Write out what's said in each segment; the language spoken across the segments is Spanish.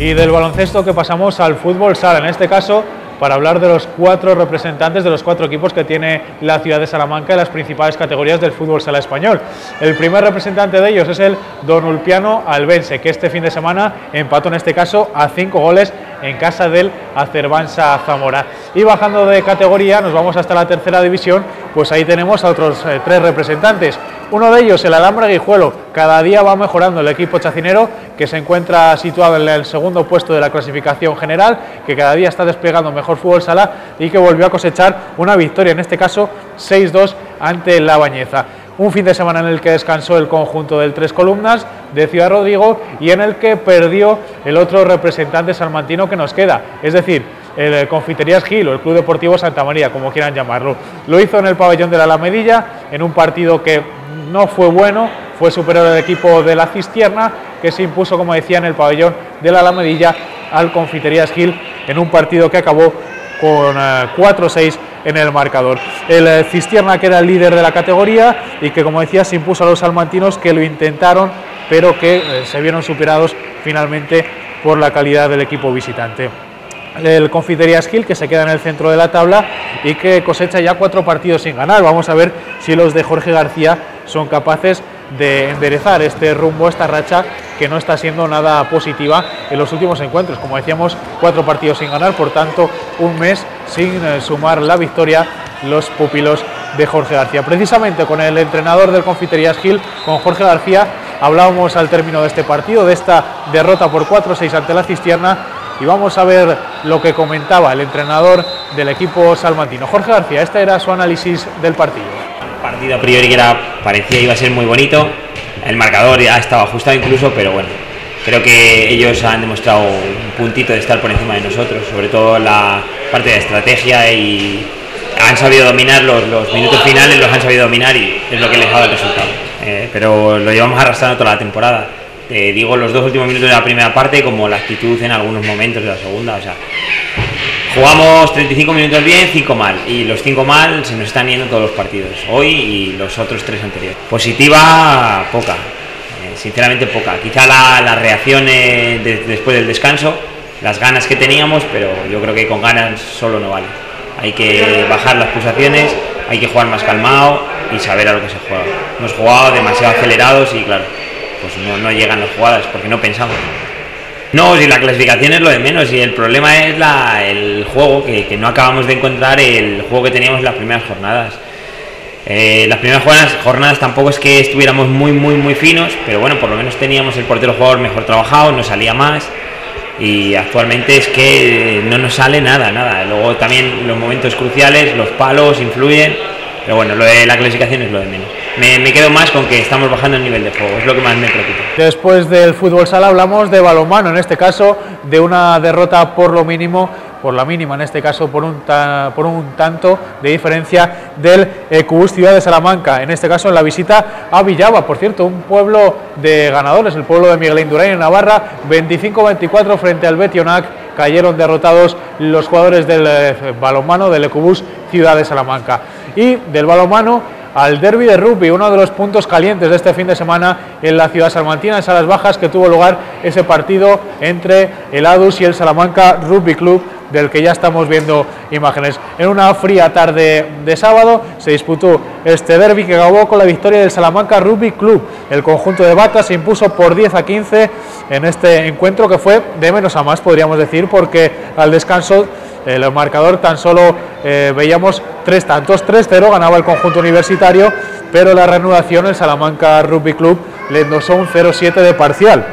Y del baloncesto que pasamos al fútbol sala, en este caso para hablar de los cuatro representantes de los cuatro equipos que tiene la ciudad de Salamanca en las principales categorías del fútbol sala español. El primer representante de ellos es el Don Ulpiano Albense, que este fin de semana empató en este caso a cinco goles en casa del Acerbanza Zamora. Y bajando de categoría, nos vamos hasta la tercera división, pues ahí tenemos a otros eh, tres representantes. Uno de ellos, el Alhambra Guijuelo, cada día va mejorando el equipo chacinero, que se encuentra situado en el segundo puesto de la clasificación general, que cada día está desplegando mejor fútbol sala y que volvió a cosechar una victoria, en este caso 6-2 ante la Bañeza. Un fin de semana en el que descansó el conjunto del Tres Columnas de Ciudad Rodrigo y en el que perdió el otro representante salmantino que nos queda, es decir, el Confiterías Gil o el Club Deportivo Santa María, como quieran llamarlo. Lo hizo en el pabellón de la Alamedilla, en un partido que no fue bueno, fue superior al equipo de la Cistierna, que se impuso, como decía, en el pabellón de la Alamedilla al Confiterías Gil en un partido que acabó con 4-6 eh, en el marcador. El eh, Cistierna, que era el líder de la categoría y que, como decía, se impuso a los salmantinos que lo intentaron, pero que eh, se vieron superados finalmente por la calidad del equipo visitante el Confiterías Gil, que se queda en el centro de la tabla y que cosecha ya cuatro partidos sin ganar. Vamos a ver si los de Jorge García son capaces de enderezar este rumbo, esta racha que no está siendo nada positiva en los últimos encuentros. Como decíamos, cuatro partidos sin ganar, por tanto, un mes sin eh, sumar la victoria los pupilos de Jorge García. Precisamente con el entrenador del Confiterías Gil, con Jorge García, hablábamos al término de este partido, de esta derrota por 4-6 ante la Cistierna y vamos a ver lo que comentaba el entrenador del equipo salmantino. Jorge García, este era su análisis del partido. Partido a priori que era, parecía iba a ser muy bonito, el marcador ya estaba ajustado incluso, pero bueno, creo que ellos han demostrado un puntito de estar por encima de nosotros, sobre todo la parte de estrategia y han sabido dominar los, minutos finales, los han sabido dominar y es lo que les ha dado el resultado. Eh, pero lo llevamos arrastrando toda la temporada digo los dos últimos minutos de la primera parte como la actitud en algunos momentos de la segunda. O sea, jugamos 35 minutos bien, 5 mal. Y los 5 mal se nos están yendo todos los partidos. Hoy y los otros tres anteriores. Positiva, poca. Eh, sinceramente poca. Quizá la, la reacción después del descanso, las ganas que teníamos, pero yo creo que con ganas solo no vale. Hay que bajar las pulsaciones, hay que jugar más calmado y saber a lo que se juega. Hemos jugado demasiado acelerados y claro, pues no, llegan las jugadas porque no pensamos. No, si la clasificación es lo de menos y el problema es la, el juego, que, no acabamos de encontrar el juego que teníamos en las primeras jornadas. Eh, las primeras jornadas, jornadas, tampoco es que estuviéramos muy, muy, muy finos, pero bueno, por lo menos teníamos el portero jugador mejor trabajado, no salía más y actualmente es que no nos sale nada, nada. Luego también los momentos cruciales, los palos influyen, pero bueno, lo de la clasificación es lo de menos me, quedo más con que estamos bajando el nivel de juego, es lo que más me preocupa. Después del fútbol sala hablamos de balonmano, en este caso de una derrota por lo mínimo por la mínima, en este caso por un, por un tanto de diferencia del Ecubus Ciudad de Salamanca, en este caso en la visita a Villaba, por cierto, un pueblo de ganadores, el pueblo de Miguel Indurain en Navarra, 25-24 frente al Betionac, cayeron derrotados los jugadores del eh, balonmano del Ecubus Ciudad de Salamanca. Y del balonmano al derby de rugby, uno de los puntos calientes de este fin de semana en la ciudad salmantina, en Salas Bajas, que tuvo lugar ese partido entre el ADUS y el Salamanca Rugby Club, del que ya estamos viendo imágenes. En una fría tarde de sábado se disputó este derby que acabó con la victoria del Salamanca Rugby Club. El conjunto de Bata se impuso por 10 a 15 en este encuentro que fue de menos a más, podríamos decir, porque al descanso el marcador tan solo eh, veíamos tres tantos, 3-0 ganaba el conjunto universitario, pero la reanudación el Salamanca Rugby Club le endosó un 0-7 de parcial,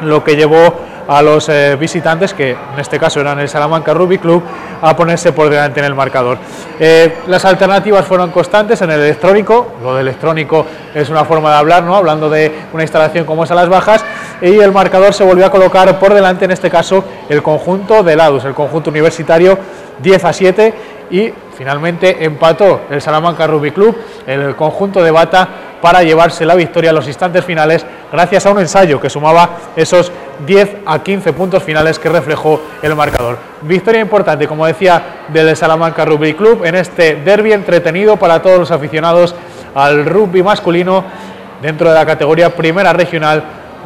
lo que llevó a los eh, visitantes, que en este caso eran el Salamanca Rugby Club, a ponerse por delante en el marcador. Eh, las alternativas fueron constantes en el electrónico, lo de electrónico es una forma de hablar, ¿no? hablando de una instalación como es a las bajas, y el marcador se volvió a colocar por delante, en este caso, el conjunto de Ladus, el conjunto universitario 10 a 7 y finalmente empató el Salamanca Rugby Club, el conjunto de Bata, para llevarse la victoria a los instantes finales gracias a un ensayo que sumaba esos 10 a 15 puntos finales que reflejó el marcador. Victoria importante, como decía, del Salamanca Rugby Club en este derby entretenido para todos los aficionados al rugby masculino dentro de la categoría primera regional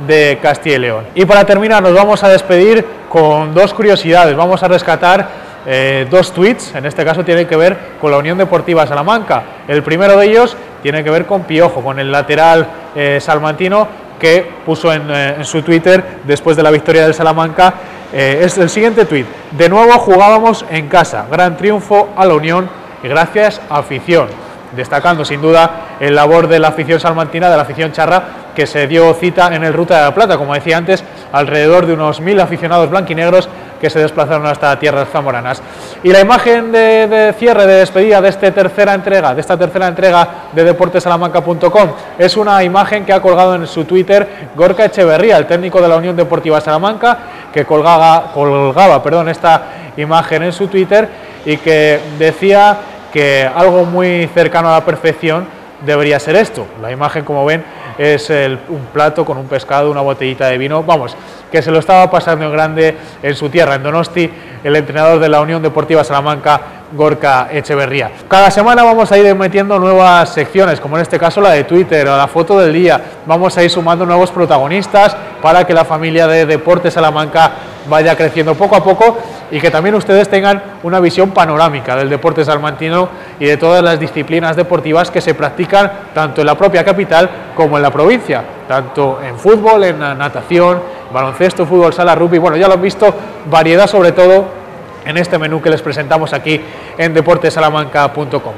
de Castilla y León. Y para terminar nos vamos a despedir con dos curiosidades. Vamos a rescatar eh, dos tweets, en este caso tiene que ver con la Unión Deportiva Salamanca. El primero de ellos tiene que ver con Piojo, con el lateral eh, salmantino que puso en, eh, en, su Twitter después de la victoria del Salamanca. es el siguiente tweet. De nuevo jugábamos en casa. Gran triunfo a la Unión y gracias a afición destacando sin duda el labor de la afición salmantina, de la afición charra, que se dio cita en el Ruta de la Plata, como decía antes, alrededor de unos mil aficionados blanquinegros que se desplazaron hasta tierras zamoranas. Y la imagen de, cierre, de despedida de esta tercera entrega, de esta tercera entrega de deportesalamanca.com, es una imagen que ha colgado en su Twitter Gorka Echeverría, el técnico de la Unión Deportiva Salamanca, que colgaba, colgaba perdón, esta imagen en su Twitter y que decía que algo muy cercano a la perfección debería ser esto. La imagen, como ven, es un plato con un pescado, una botellita de vino, vamos, que se lo estaba pasando en grande en su tierra, en Donosti, el entrenador de la Unión Deportiva Salamanca, Gorka Echeverría. Cada semana vamos a ir metiendo nuevas secciones, como en este caso la de Twitter o la foto del día. Vamos a ir sumando nuevos protagonistas para que la familia de Deportes Salamanca vaya creciendo poco a poco y que también ustedes tengan una visión panorámica del deporte salmantino y de todas las disciplinas deportivas que se practican tanto en la propia capital como en la provincia, tanto en fútbol, en natación, baloncesto, fútbol, sala, rugby, bueno, ya lo han visto, variedad sobre todo en este menú que les presentamos aquí en deportesalamanca.com.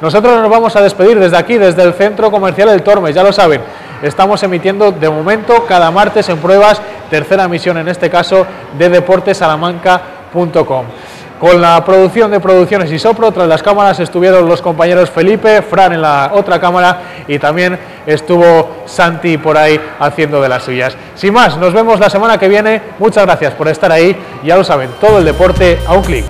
Nosotros nos vamos a despedir desde aquí, desde el Centro Comercial El Tormes, ya lo saben, estamos emitiendo de momento cada martes en pruebas, tercera emisión en este caso de Con la producción de Producciones y Sopro, tras las cámaras estuvieron los compañeros Felipe, Fran en la otra cámara y también estuvo Santi por ahí haciendo de las suyas. Sin más, nos vemos la semana que viene. Muchas gracias por estar ahí. Ya lo saben, todo el deporte a un clic.